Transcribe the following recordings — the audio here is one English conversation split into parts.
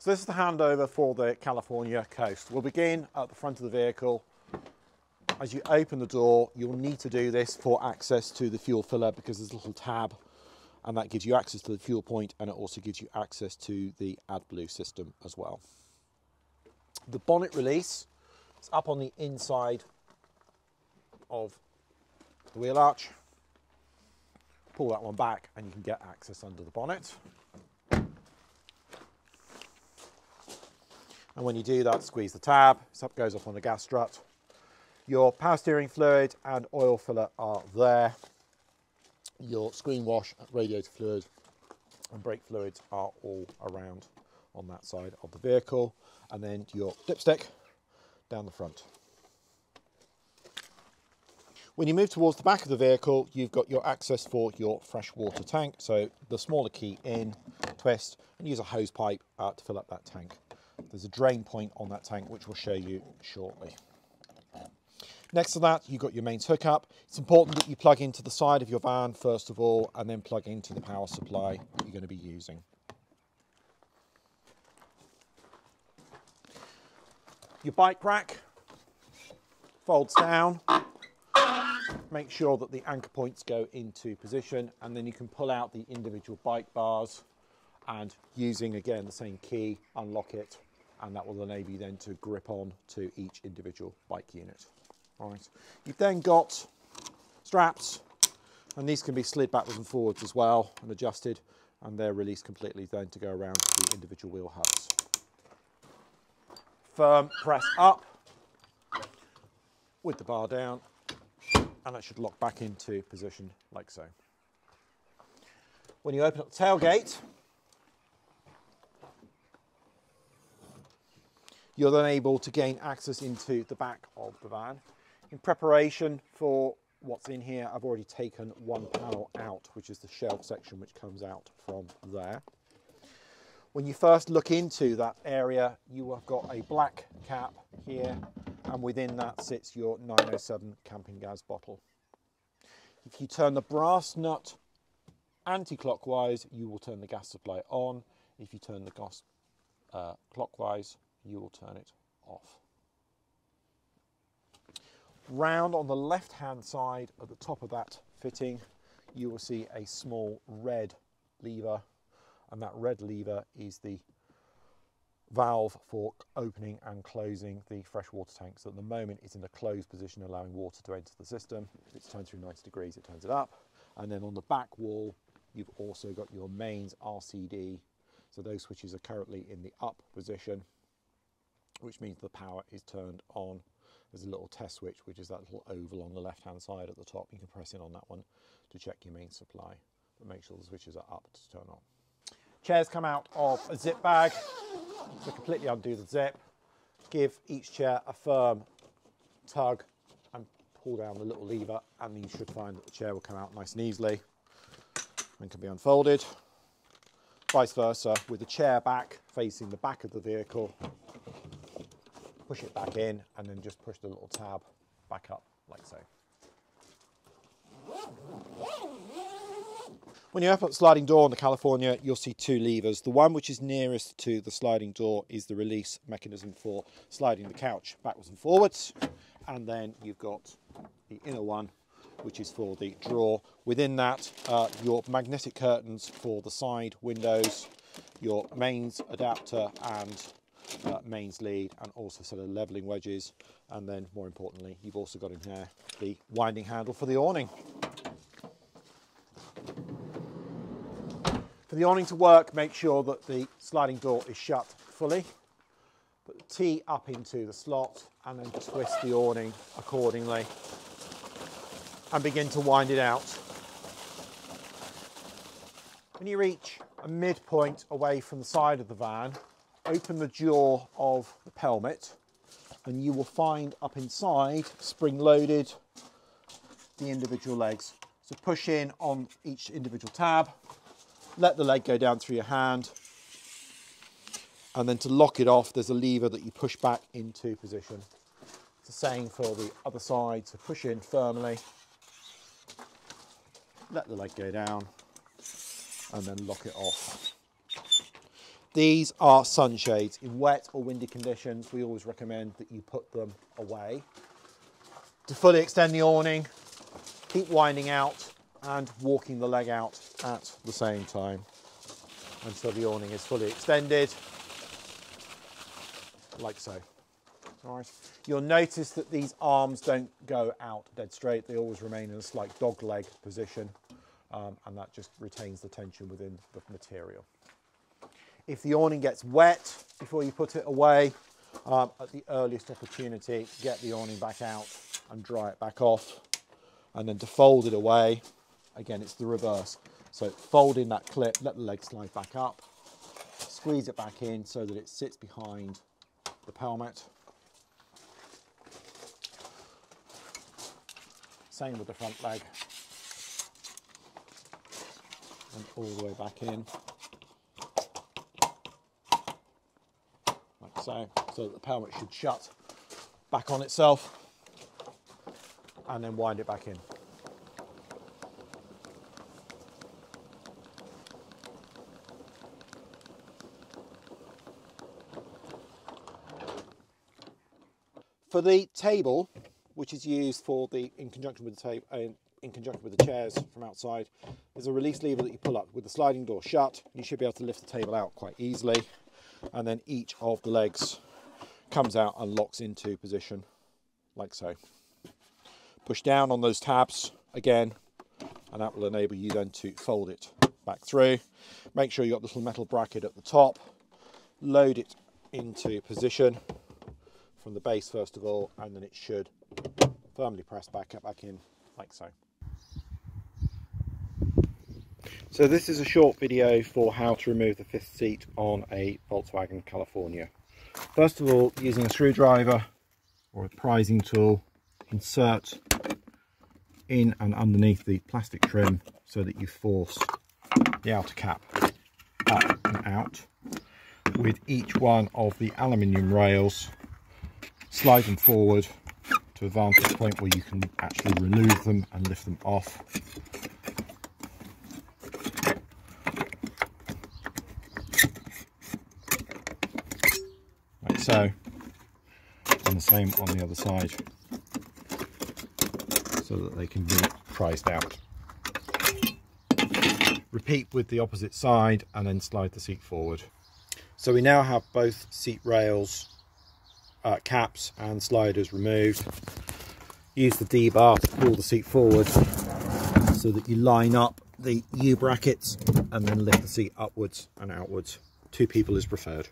So this is the handover for the California coast. We'll begin at the front of the vehicle. As you open the door, you'll need to do this for access to the fuel filler because there's a little tab and that gives you access to the fuel point and it also gives you access to the AdBlue system as well. The bonnet release is up on the inside of the wheel arch. Pull that one back and you can get access under the bonnet. And when you do that, squeeze the tab, it goes off on the gas strut. Your power steering fluid and oil filler are there. Your screen wash, radiator fluid and brake fluids are all around on that side of the vehicle. And then your dipstick down the front. When you move towards the back of the vehicle, you've got your access for your fresh water tank. So the smaller key in, twist, and use a hose pipe uh, to fill up that tank. There's a drain point on that tank, which we'll show you shortly. Next to that, you've got your mains hookup. It's important that you plug into the side of your van first of all, and then plug into the power supply that you're going to be using. Your bike rack folds down. Make sure that the anchor points go into position, and then you can pull out the individual bike bars and using again the same key, unlock it and that will enable you then to grip on to each individual bike unit. All right. You've then got straps, and these can be slid backwards and forwards as well and adjusted, and they're released completely then to go around the individual wheel hubs. Firm press up with the bar down, and that should lock back into position like so. When you open up the tailgate, you're then able to gain access into the back of the van. In preparation for what's in here, I've already taken one panel out, which is the shelf section which comes out from there. When you first look into that area, you have got a black cap here, and within that sits your 907 Campingaz bottle. If you turn the brass nut anti-clockwise, you will turn the gas supply on. If you turn the gas uh, clockwise, you will turn it off. Round on the left hand side at the top of that fitting, you will see a small red lever and that red lever is the valve for opening and closing the freshwater tanks. So at the moment it's in a closed position allowing water to enter the system. If it's turned through 90 degrees it turns it up. And then on the back wall you've also got your mains RCD. So those switches are currently in the up position which means the power is turned on. There's a little test switch, which is that little oval on the left-hand side at the top. You can press in on that one to check your main supply, but make sure the switches are up to turn on. Chairs come out of a zip bag. So completely undo the zip. Give each chair a firm tug and pull down the little lever and you should find that the chair will come out nice and easily and can be unfolded. Vice versa, with the chair back facing the back of the vehicle, push it back in and then just push the little tab back up like so. When you open the sliding door on the California, you'll see two levers. The one which is nearest to the sliding door is the release mechanism for sliding the couch backwards and forwards. And then you've got the inner one, which is for the drawer. Within that, uh, your magnetic curtains for the side windows, your mains adapter and uh, mains lead and also sort of leveling wedges and then more importantly you've also got in here the winding handle for the awning. For the awning to work make sure that the sliding door is shut fully put the T up into the slot and then twist the awning accordingly and begin to wind it out. When you reach a midpoint away from the side of the van open the jaw of the pelmet and you will find up inside spring loaded the individual legs. So push in on each individual tab, let the leg go down through your hand and then to lock it off there's a lever that you push back into position. It's the same for the other side, so push in firmly, let the leg go down and then lock it off. These are sunshades. In wet or windy conditions, we always recommend that you put them away. To fully extend the awning, keep winding out and walking the leg out at the same time until the awning is fully extended, like so. All right. You'll notice that these arms don't go out dead straight. They always remain in a slight dog leg position um, and that just retains the tension within the material. If the awning gets wet before you put it away, um, at the earliest opportunity, get the awning back out and dry it back off. And then to fold it away, again, it's the reverse. So fold in that clip, let the leg slide back up, squeeze it back in so that it sits behind the pelmet. Same with the front leg. And all the way back in. Like so, so that the pelmet should shut back on itself and then wind it back in. For the table, which is used for the in conjunction with the table, uh, in conjunction with the chairs from outside, there's a release lever that you pull up with the sliding door shut. You should be able to lift the table out quite easily, and then each of the legs comes out and locks into position, like so. Push down on those tabs again, and that will enable you then to fold it back through. Make sure you've got the little metal bracket at the top. Load it into position from the base first of all, and then it should firmly press back up back in like so. So this is a short video for how to remove the fifth seat on a Volkswagen California. First of all, using a screwdriver or a prizing tool, insert in and underneath the plastic trim so that you force the outer cap up and out. With each one of the aluminium rails slide them forward to a vantage point where you can actually remove them and lift them off. So. And the same on the other side so that they can be prized out. Repeat with the opposite side and then slide the seat forward. So we now have both seat rails uh, caps and sliders removed. Use the D-bar to pull the seat forward so that you line up the U brackets and then lift the seat upwards and outwards. Two people is preferred.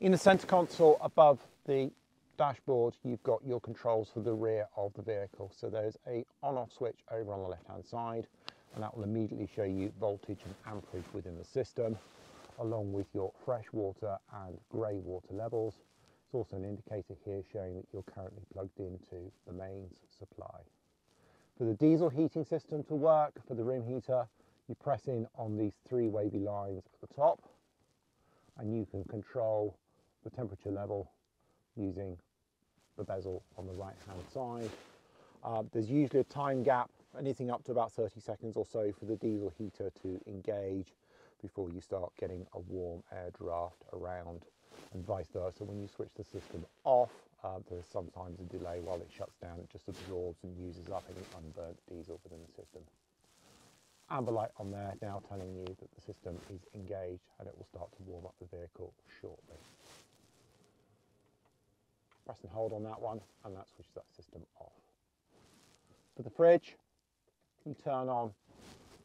In the centre console above the dashboard, you've got your controls for the rear of the vehicle. So there's a on-off switch over on the left-hand side, and that will immediately show you voltage and amperage within the system, along with your fresh water and grey water levels. There's also an indicator here showing that you're currently plugged into the mains supply. For the diesel heating system to work, for the room heater, you press in on these three wavy lines at the top and you can control the temperature level using the bezel on the right hand side. Uh, there's usually a time gap, anything up to about 30 seconds or so for the diesel heater to engage before you start getting a warm air draft around and vice versa. When you switch the system off, uh, there's sometimes a delay while it shuts down. It just absorbs and uses up any unburnt diesel within the system. Amber light on there now telling you that the system is engaged and it will start to warm up the vehicle shortly. Press and hold on that one and that switches that system off. For the fridge, you turn on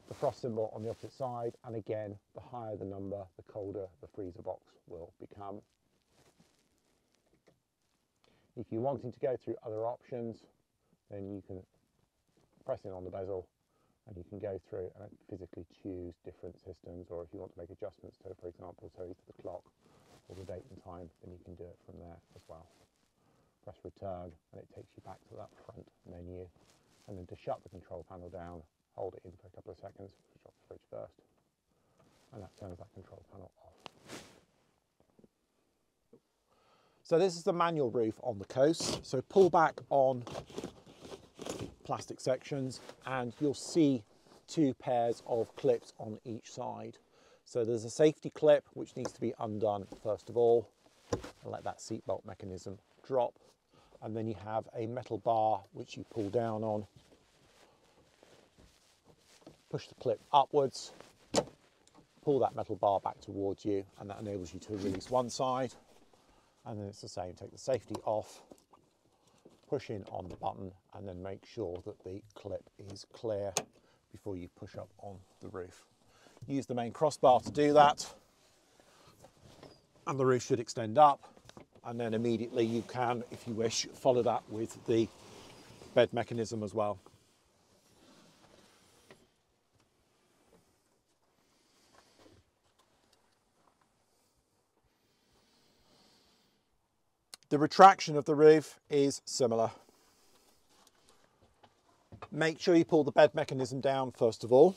the frost symbol on the opposite side and again the higher the number the colder the freezer box will become. If you're wanting to go through other options then you can press in on the bezel and you can go through and physically choose different systems or if you want to make adjustments to for example so either the clock or the date and time then you can do it from there as well. Press return and it takes you back to that front menu and then to shut the control panel down hold it in for a couple of seconds, off the fridge first, and that turns that control panel off. So this is the manual roof on the coast. So pull back on plastic sections and you'll see two pairs of clips on each side. So there's a safety clip which needs to be undone first of all and let that seatbelt mechanism drop. And then you have a metal bar which you pull down on, push the clip upwards, pull that metal bar back towards you and that enables you to release one side and then it's the same, take the safety off, push in on the button and then make sure that the clip is clear before you push up on the roof. Use the main crossbar to do that and the roof should extend up and then immediately you can, if you wish, follow that with the bed mechanism as well. The retraction of the roof is similar. Make sure you pull the bed mechanism down first of all.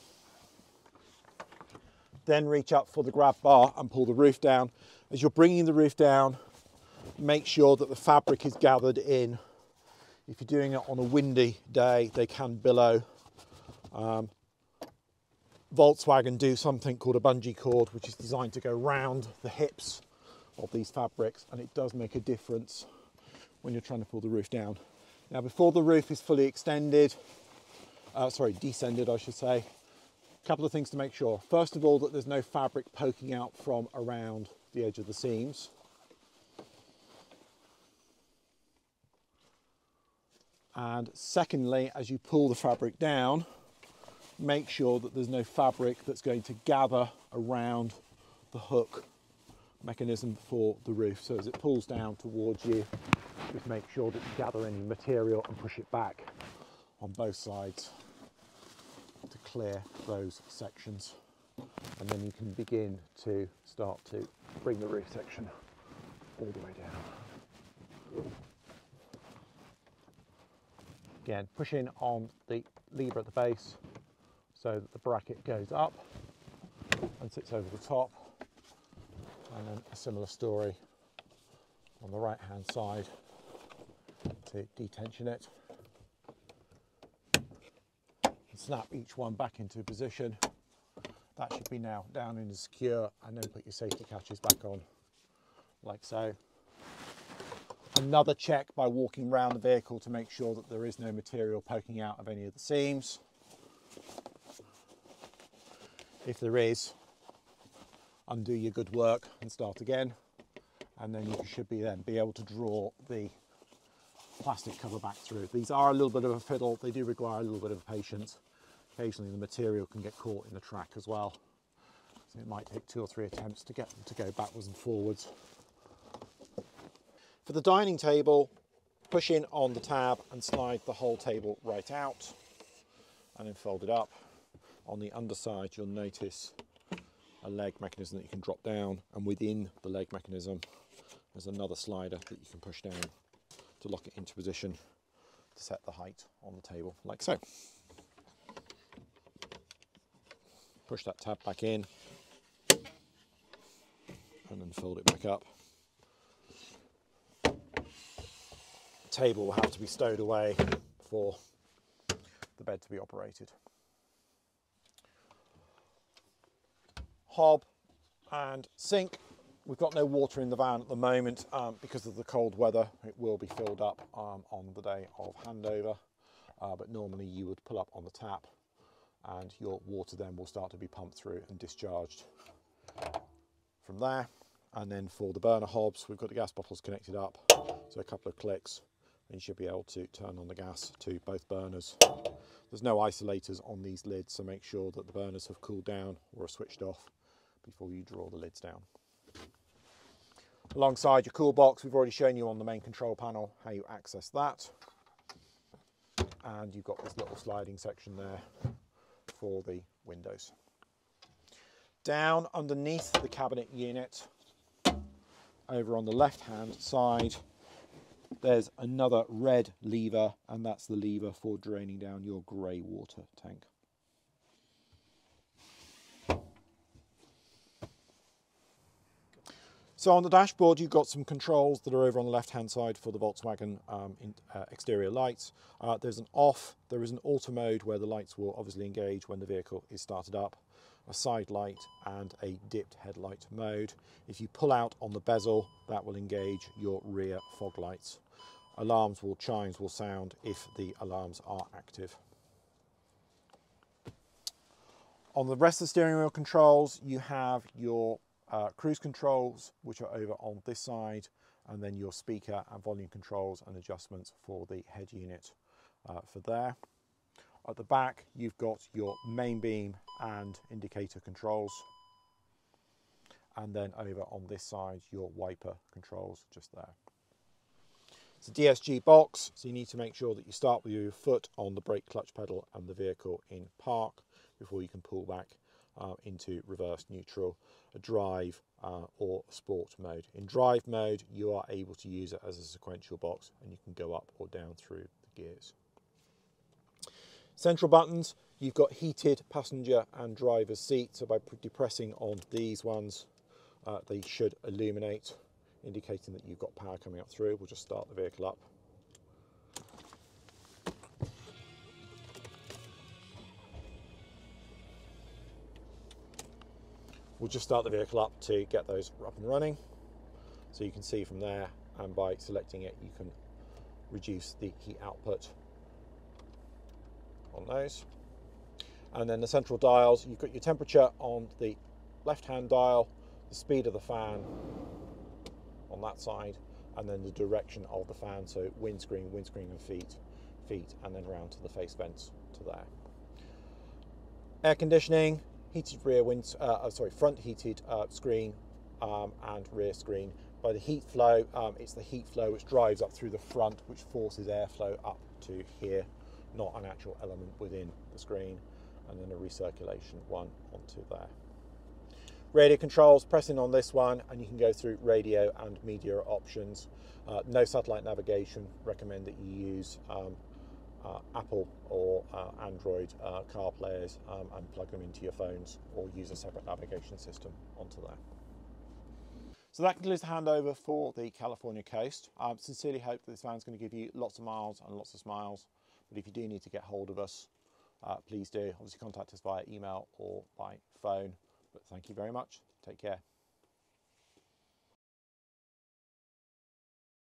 Then reach up for the grab bar and pull the roof down. As you're bringing the roof down, make sure that the fabric is gathered in. If you're doing it on a windy day, they can billow. Um, Volkswagen do something called a bungee cord, which is designed to go round the hips of these fabrics and it does make a difference when you're trying to pull the roof down. Now before the roof is fully extended, uh, sorry, descended I should say, a couple of things to make sure. First of all that there's no fabric poking out from around the edge of the seams. And secondly, as you pull the fabric down, make sure that there's no fabric that's going to gather around the hook mechanism for the roof. So as it pulls down towards you, just make sure that you gather any material and push it back on both sides to clear those sections. And then you can begin to start to bring the roof section all the way down. Again, push in on the lever at the base so that the bracket goes up and sits over the top. And then a similar story on the right hand side to detension it. And snap each one back into position. That should be now down and secure and then put your safety catches back on like so another check by walking around the vehicle to make sure that there is no material poking out of any of the seams if there is undo your good work and start again and then you should be then be able to draw the plastic cover back through. These are a little bit of a fiddle, they do require a little bit of patience. Occasionally the material can get caught in the track as well. So it might take two or three attempts to get them to go backwards and forwards. For the dining table, push in on the tab and slide the whole table right out and then fold it up. On the underside you'll notice a leg mechanism that you can drop down and within the leg mechanism there's another slider that you can push down to lock it into position to set the height on the table like so. Push that tab back in and then fold it back up. Table will have to be stowed away for the bed to be operated. hob and sink. We've got no water in the van at the moment um, because of the cold weather. It will be filled up um, on the day of handover, uh, but normally you would pull up on the tap and your water then will start to be pumped through and discharged from there. And then for the burner hobs, we've got the gas bottles connected up. So a couple of clicks and you should be able to turn on the gas to both burners. There's no isolators on these lids, so make sure that the burners have cooled down or are switched off before you draw the lids down. Alongside your cool box, we've already shown you on the main control panel how you access that. And you've got this little sliding section there for the windows. Down underneath the cabinet unit, over on the left hand side, there's another red lever and that's the lever for draining down your grey water tank. So on the dashboard, you've got some controls that are over on the left-hand side for the Volkswagen um, in, uh, exterior lights. Uh, there's an off, there is an auto mode where the lights will obviously engage when the vehicle is started up, a side light and a dipped headlight mode. If you pull out on the bezel, that will engage your rear fog lights. Alarms will, chimes will sound if the alarms are active. On the rest of the steering wheel controls, you have your uh, cruise controls, which are over on this side, and then your speaker and volume controls and adjustments for the head unit uh, for there. At the back, you've got your main beam and indicator controls. And then over on this side, your wiper controls just there. It's a DSG box, so you need to make sure that you start with your foot on the brake clutch pedal and the vehicle in park before you can pull back uh, into reverse neutral, a drive uh, or sport mode. In drive mode, you are able to use it as a sequential box and you can go up or down through the gears. Central buttons, you've got heated passenger and driver's seat. So by depressing on these ones, uh, they should illuminate, indicating that you've got power coming up through. We'll just start the vehicle up. We'll just start the vehicle up to get those up and running. So you can see from there, and by selecting it, you can reduce the heat output on those. And then the central dials, you've got your temperature on the left-hand dial, the speed of the fan on that side, and then the direction of the fan, so windscreen, windscreen and feet, feet, and then round to the face vents to there. Air conditioning, heated rear wind, uh, uh, sorry, front heated uh, screen um, and rear screen. By the heat flow, um, it's the heat flow which drives up through the front, which forces airflow up to here, not an actual element within the screen, and then a recirculation one onto there. Radio controls, pressing on this one, and you can go through radio and media options. Uh, no satellite navigation, recommend that you use um, uh, Apple or uh, Android uh, car players um, and plug them into your phones or use a separate navigation system onto there. So that concludes the handover for the California coast. I sincerely hope that this van is going to give you lots of miles and lots of smiles. But if you do need to get hold of us, uh, please do. Obviously contact us via email or by phone. But thank you very much. Take care.